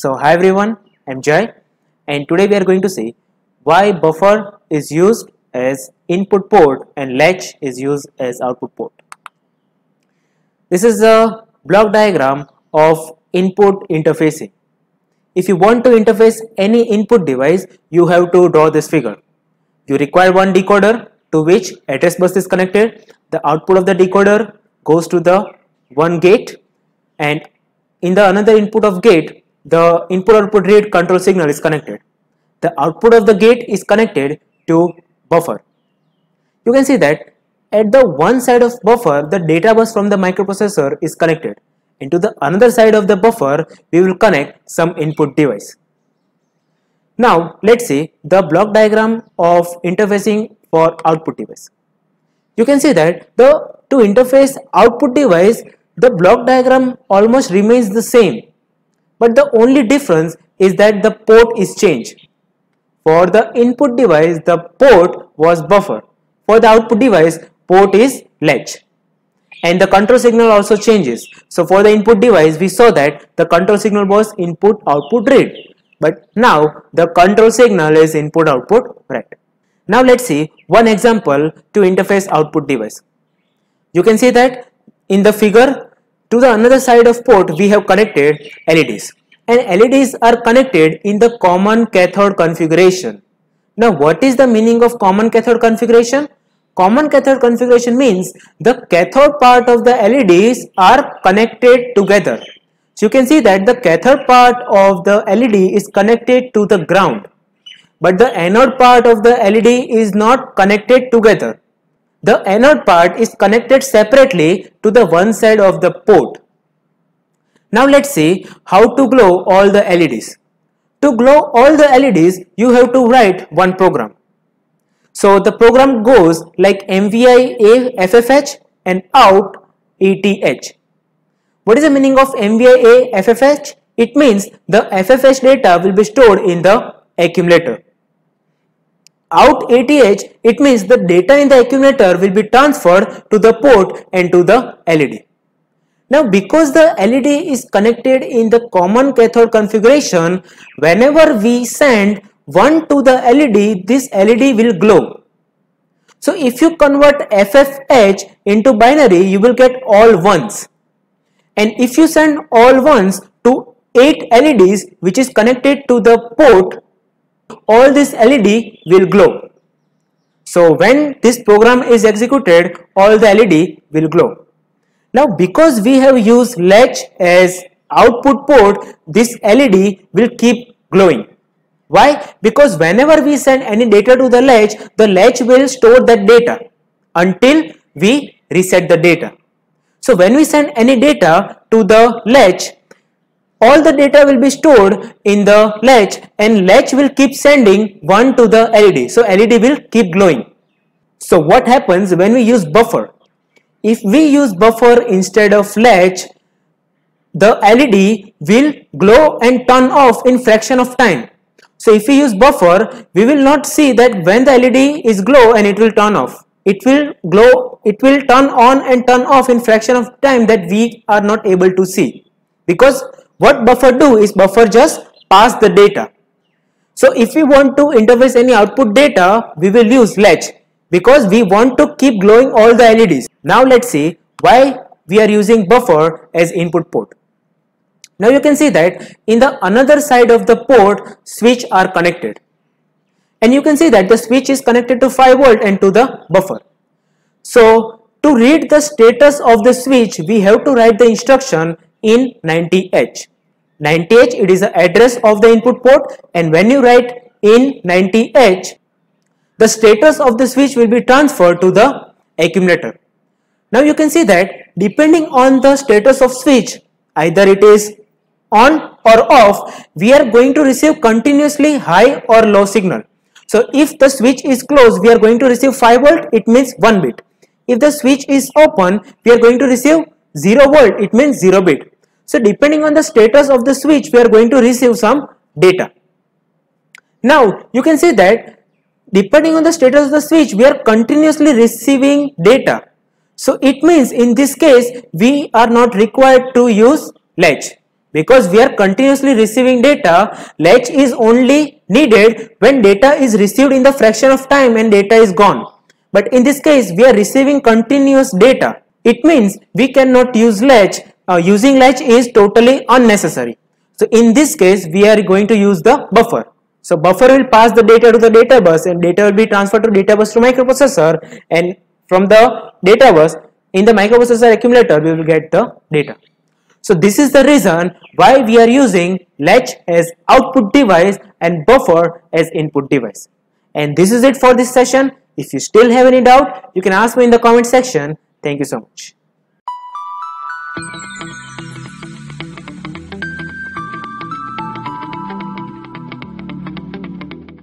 So hi everyone, I'm Jay and today we are going to see why buffer is used as input port and latch is used as output port. This is a block diagram of input interfacing. If you want to interface any input device, you have to draw this figure. You require one decoder to which address bus is connected. The output of the decoder goes to the one gate and in the another input of gate the input output read control signal is connected. The output of the gate is connected to buffer. You can see that at the one side of buffer the data bus from the microprocessor is connected Into the another side of the buffer we will connect some input device. Now let's see the block diagram of interfacing for output device. You can see that the to interface output device the block diagram almost remains the same but the only difference is that the port is changed. For the input device the port was buffer. For the output device port is latch. And the control signal also changes. So for the input device we saw that the control signal was input output read. But now the control signal is input output write. Now let's see one example to interface output device. You can see that in the figure to the another side of port we have connected LEDs and LEDs are connected in the common cathode configuration. Now what is the meaning of common cathode configuration? Common cathode configuration means the cathode part of the LEDs are connected together. So you can see that the cathode part of the LED is connected to the ground but the anode part of the LED is not connected together. The anode part is connected separately to the one side of the port. Now let's see how to glow all the LEDs. To glow all the LEDs, you have to write one program. So the program goes like MVI A FFH and out ETH. What is the meaning of MVI A FFH? It means the FFH data will be stored in the accumulator out ATH, it means the data in the accumulator will be transferred to the port and to the LED. Now because the LED is connected in the common cathode configuration, whenever we send 1 to the LED, this LED will glow. So if you convert FFH into binary, you will get all ones. And if you send all ones to 8 LEDs which is connected to the port, all this LED will glow. So when this program is executed, all the LED will glow. Now because we have used latch as output port, this LED will keep glowing. Why? Because whenever we send any data to the latch, the latch will store that data until we reset the data. So when we send any data to the latch, all the data will be stored in the latch and latch will keep sending one to the LED. So LED will keep glowing. So what happens when we use buffer? If we use buffer instead of latch, the LED will glow and turn off in fraction of time. So if we use buffer, we will not see that when the LED is glow and it will turn off. It will glow, it will turn on and turn off in fraction of time that we are not able to see. Because what buffer do is buffer just pass the data. So if we want to interface any output data, we will use latch because we want to keep glowing all the LEDs. Now let's see why we are using buffer as input port. Now you can see that in the another side of the port switch are connected and you can see that the switch is connected to 5 volt and to the buffer. So to read the status of the switch we have to write the instruction in 90H. 90H it is the address of the input port and when you write in 90H the status of the switch will be transferred to the accumulator. Now you can see that depending on the status of switch either it is on or off we are going to receive continuously high or low signal. So if the switch is closed we are going to receive 5 volt it means 1 bit. If the switch is open we are going to receive 0 volt it means 0 bit. So depending on the status of the switch we are going to receive some data. Now you can see that depending on the status of the switch we are continuously receiving data. So it means in this case we are not required to use latch. because we are continuously receiving data latch is only needed when data is received in the fraction of time and data is gone but in this case we are receiving continuous data it means we cannot use latch uh, using latch is totally unnecessary so in this case we are going to use the buffer so buffer will pass the data to the data bus and data will be transferred to data bus to microprocessor and from the data bus in the microprocessor accumulator we will get the data. So this is the reason why we are using latch as output device and buffer as input device. And this is it for this session. If you still have any doubt, you can ask me in the comment section. Thank you so much.